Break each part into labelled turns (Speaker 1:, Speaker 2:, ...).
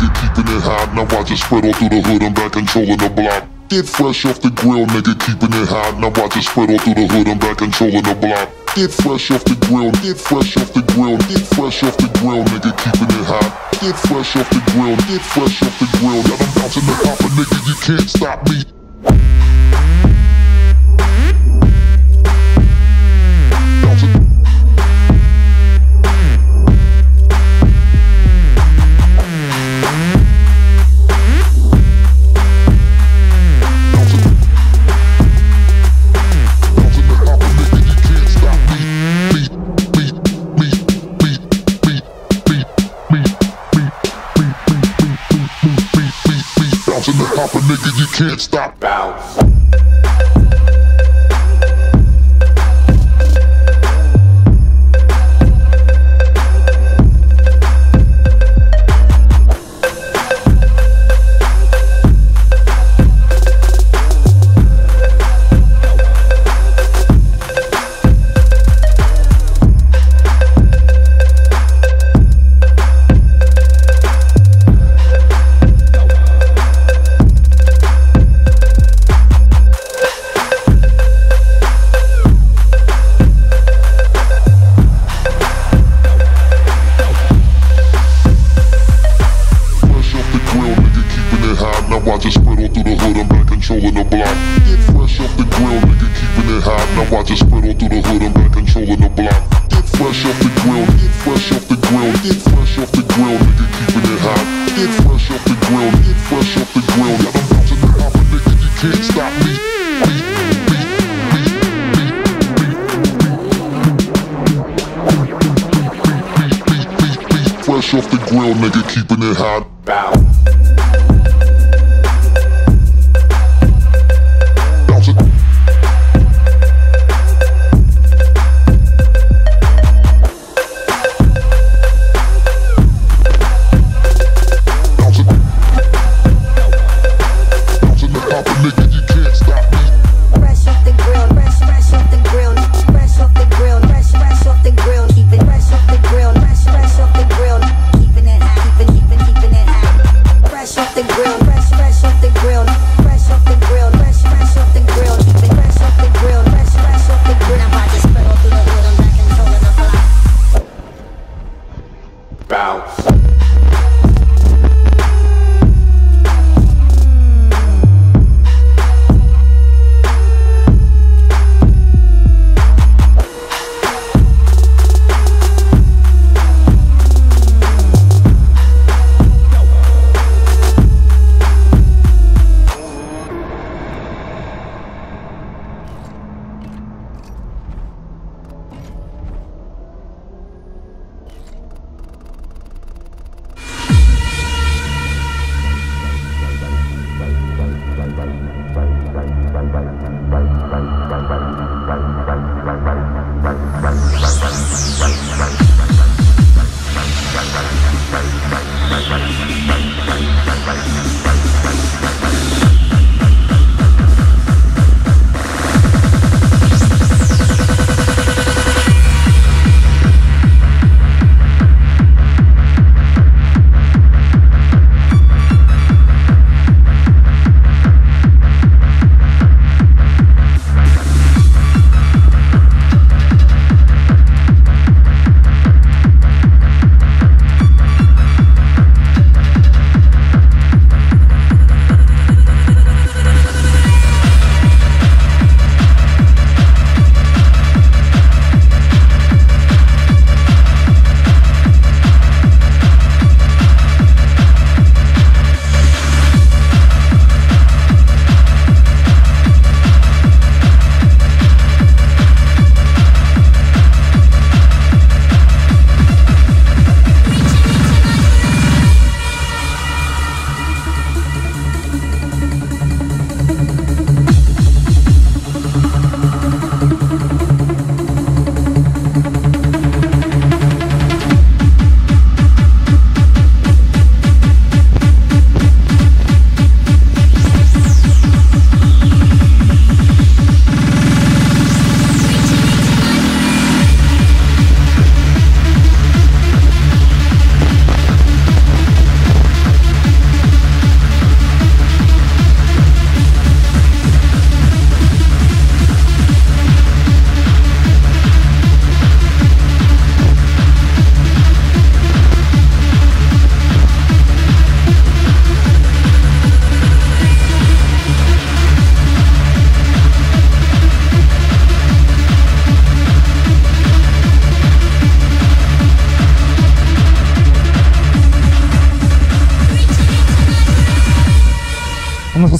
Speaker 1: nigga, keeping it hot. Now I just spread all through the hood, I'm back controlling the block. Get fresh off the grill, nigga, keeping it hot. Now I just spread all through the hood, I'm back controlling the block. Get fresh off the grill, get fresh off the grill, get fresh off the grill, nigga, keeping it hot. Get fresh off the grill, get fresh off the grill. Got them bouncing the hopper, nigga, you can't stop me. Nigga, you can't stop. Bounce. Keeping it hot. Now I just spread all through the hood, I'm back controlling the block. Get fresh off the grill, get fresh off the grill, get fresh off the grill, nigga, keeping it hot. Get fresh off the grill, get fresh off the grill. Got them bouncing the hopper, nigga, you can't stop me. Fresh off the grill, nigga, keeping it hot. Bouncing.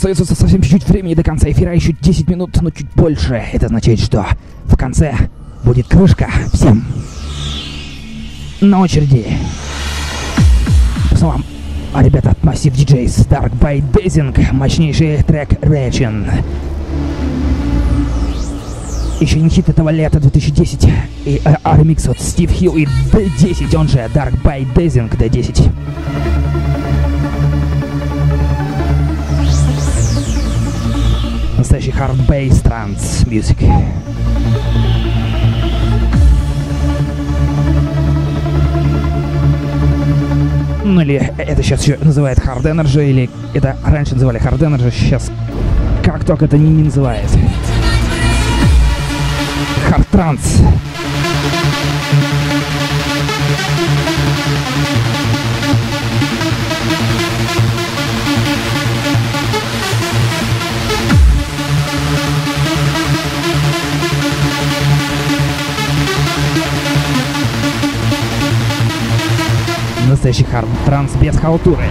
Speaker 2: Остается совсем чуть-чуть времени до конца эфира, еще 10 минут, но чуть больше. Это означает, что в конце будет крышка всем. На очереди. Словам а ребята от Massive DJs Dark by Dazing, мощнейший трек Reaction. Еще не хит этого лета 2010 и а, а ремикс от Стив Хилл и D10, он же Dark by Dazing D10. Настоящий hard bass trance music. Ну или это сейчас еще называют Hard Energy, или это раньше называли Hard Energy, сейчас как только это не, не называет. Hard Trance. Настоящий хард транс без халтуры.